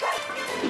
Let's go.